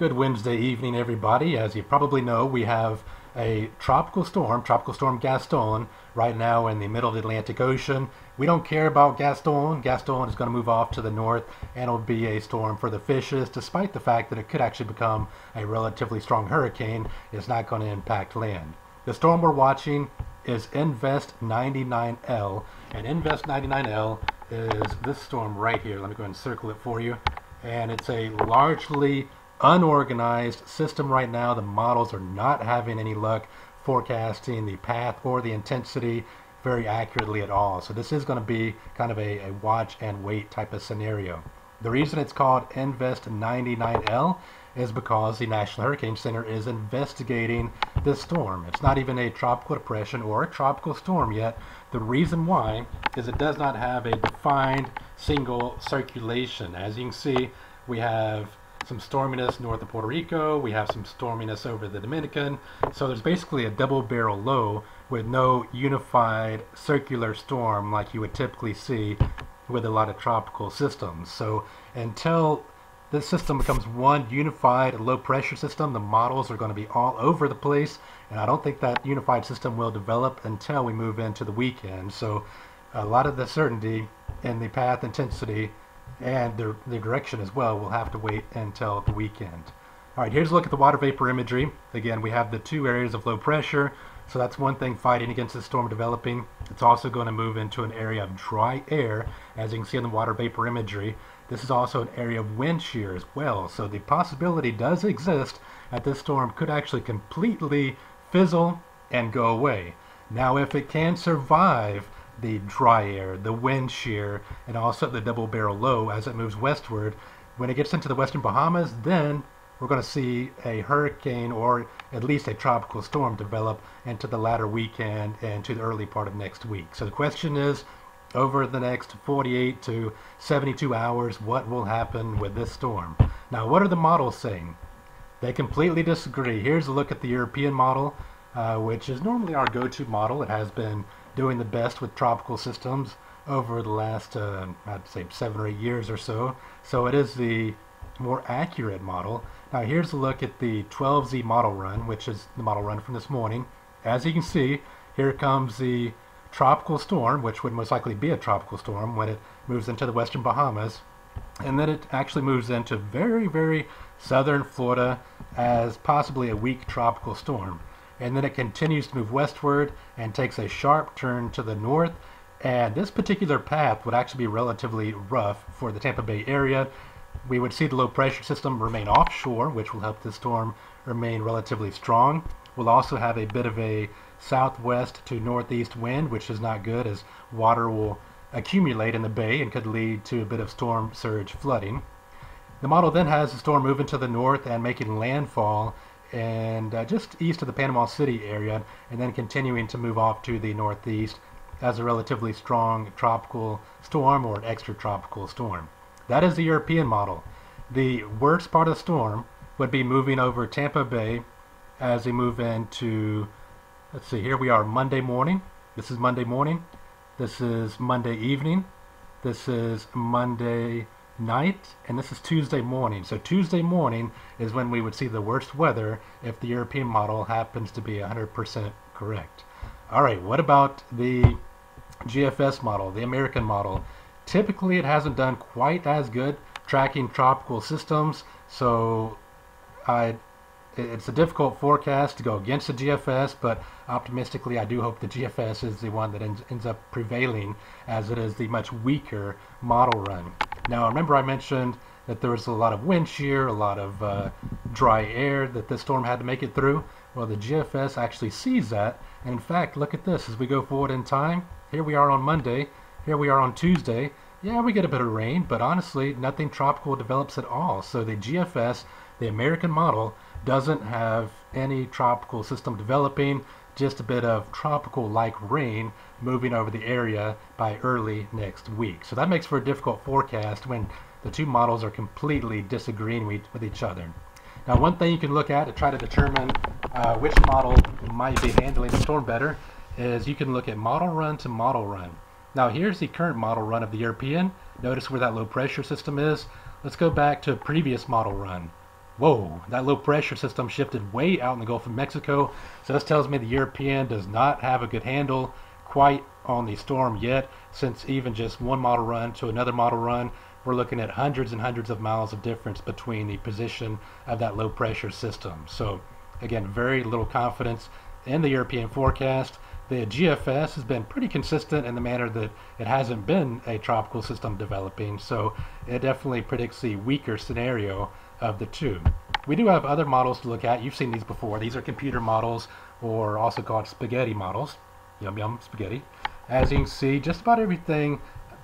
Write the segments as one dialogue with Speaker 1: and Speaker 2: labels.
Speaker 1: Good Wednesday evening, everybody. As you probably know, we have a tropical storm, Tropical Storm Gaston, right now in the middle of the Atlantic Ocean. We don't care about Gaston. Gaston is going to move off to the north and it'll be a storm for the fishes, despite the fact that it could actually become a relatively strong hurricane. It's not going to impact land. The storm we're watching is Invest 99L, and Invest 99L is this storm right here. Let me go and circle it for you. And it's a largely unorganized system right now. The models are not having any luck forecasting the path or the intensity very accurately at all. So this is going to be kind of a, a watch and wait type of scenario. The reason it's called Invest 99L is because the National Hurricane Center is investigating this storm. It's not even a tropical depression or a tropical storm yet. The reason why is it does not have a defined single circulation. As you can see, we have some storminess north of Puerto Rico. We have some storminess over the Dominican. So there's basically a double barrel low with no unified circular storm like you would typically see with a lot of tropical systems. So until this system becomes one unified low pressure system, the models are going to be all over the place. And I don't think that unified system will develop until we move into the weekend. So a lot of the certainty in the path intensity and the, the direction as well. We'll have to wait until the weekend. All right, here's a look at the water vapor imagery. Again, we have the two areas of low pressure, so that's one thing fighting against the storm developing. It's also going to move into an area of dry air, as you can see in the water vapor imagery. This is also an area of wind shear as well, so the possibility does exist that this storm could actually completely fizzle and go away. Now, if it can survive the dry air, the wind shear, and also the double barrel low as it moves westward. When it gets into the western Bahamas, then we're going to see a hurricane or at least a tropical storm develop into the latter weekend and to the early part of next week. So the question is, over the next 48 to 72 hours, what will happen with this storm? Now, what are the models saying? They completely disagree. Here's a look at the European model, uh, which is normally our go-to model. It has been doing the best with tropical systems over the last, uh, I'd say, seven or eight years or so. So it is the more accurate model. Now here's a look at the 12Z model run, which is the model run from this morning. As you can see, here comes the tropical storm, which would most likely be a tropical storm when it moves into the western Bahamas. And then it actually moves into very, very southern Florida as possibly a weak tropical storm and then it continues to move westward and takes a sharp turn to the north. And this particular path would actually be relatively rough for the Tampa Bay area. We would see the low pressure system remain offshore, which will help the storm remain relatively strong. We'll also have a bit of a southwest to northeast wind, which is not good as water will accumulate in the bay and could lead to a bit of storm surge flooding. The model then has the storm moving to the north and making landfall and uh, just east of the Panama City area, and then continuing to move off to the northeast as a relatively strong tropical storm or an extratropical storm. That is the European model. The worst part of the storm would be moving over Tampa Bay as we move into, let's see, here we are Monday morning. This is Monday morning. This is Monday evening. This is Monday night, and this is Tuesday morning. So Tuesday morning is when we would see the worst weather if the European model happens to be 100% correct. All right, what about the GFS model, the American model? Typically, it hasn't done quite as good tracking tropical systems, so I it's a difficult forecast to go against the GFS, but optimistically, I do hope the GFS is the one that ends, ends up prevailing as it is the much weaker model run. Now, remember I mentioned that there was a lot of wind shear, a lot of uh, dry air that this storm had to make it through. Well, the GFS actually sees that. And in fact, look at this as we go forward in time. Here we are on Monday. Here we are on Tuesday. Yeah, we get a bit of rain, but honestly, nothing tropical develops at all. So the GFS, the American model, doesn't have any tropical system developing just a bit of tropical like rain moving over the area by early next week. So that makes for a difficult forecast when the two models are completely disagreeing with each other. Now one thing you can look at to try to determine uh, which model might be handling the storm better is you can look at model run to model run. Now here's the current model run of the European. Notice where that low pressure system is. Let's go back to a previous model run. Whoa, that low pressure system shifted way out in the Gulf of Mexico. So this tells me the European does not have a good handle quite on the storm yet, since even just one model run to another model run, we're looking at hundreds and hundreds of miles of difference between the position of that low pressure system. So again, very little confidence in the European forecast. The GFS has been pretty consistent in the manner that it hasn't been a tropical system developing, so it definitely predicts the weaker scenario of the two. We do have other models to look at. You've seen these before. These are computer models, or also called spaghetti models. Yum yum spaghetti. As you can see, just about everything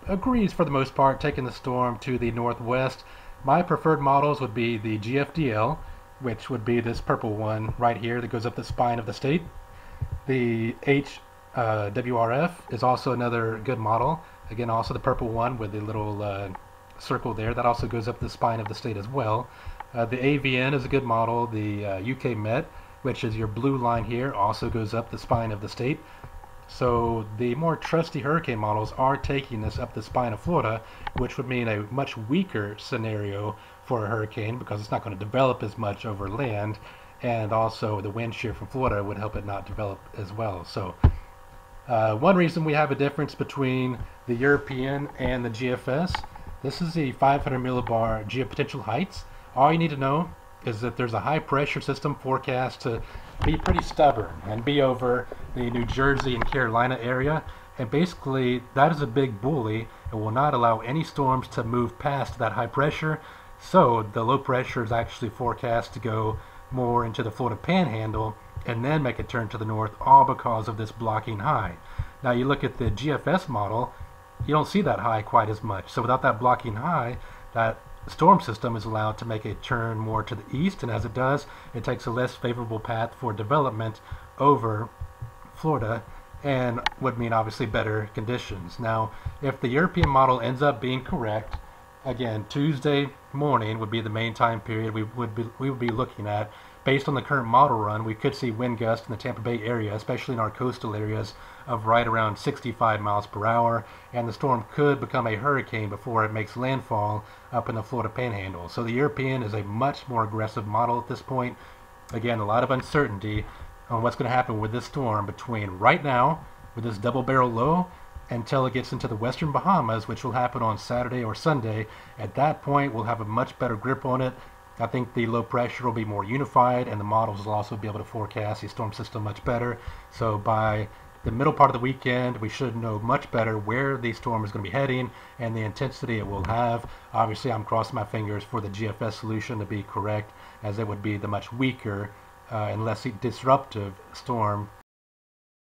Speaker 1: agrees for the most part, taking the storm to the northwest. My preferred models would be the GFDL, which would be this purple one right here that goes up the spine of the state. The HWRF uh, is also another good model. Again, also the purple one with the little uh, circle there. That also goes up the spine of the state as well. Uh, the AVN is a good model. The UK uh, Met, which is your blue line here, also goes up the spine of the state. So the more trusty hurricane models are taking this up the spine of Florida, which would mean a much weaker scenario for a hurricane because it's not going to develop as much over land, and also the wind shear from Florida would help it not develop as well. So uh, one reason we have a difference between the European and the GFS, this is the 500 millibar geopotential heights. All you need to know is that there's a high pressure system forecast to be pretty stubborn and be over the New Jersey and Carolina area. And basically, that is a big bully and will not allow any storms to move past that high pressure. So the low pressure is actually forecast to go more into the Florida panhandle and then make a turn to the north, all because of this blocking high. Now you look at the GFS model, you don't see that high quite as much. So without that blocking high, that storm system is allowed to make a turn more to the east, and as it does, it takes a less favorable path for development over Florida and would mean obviously better conditions. Now, if the European model ends up being correct, again, Tuesday morning would be the main time period we would be, we would be looking at Based on the current model run, we could see wind gusts in the Tampa Bay area, especially in our coastal areas, of right around 65 miles per hour, and the storm could become a hurricane before it makes landfall up in the Florida Panhandle. So the European is a much more aggressive model at this point. Again, a lot of uncertainty on what's going to happen with this storm between right now, with this double barrel low, until it gets into the western Bahamas, which will happen on Saturday or Sunday. At that point, we'll have a much better grip on it. I think the low pressure will be more unified and the models will also be able to forecast the storm system much better. So by the middle part of the weekend, we should know much better where the storm is going to be heading and the intensity it will have. Obviously, I'm crossing my fingers for the GFS solution to be correct, as it would be the much weaker uh, and less disruptive storm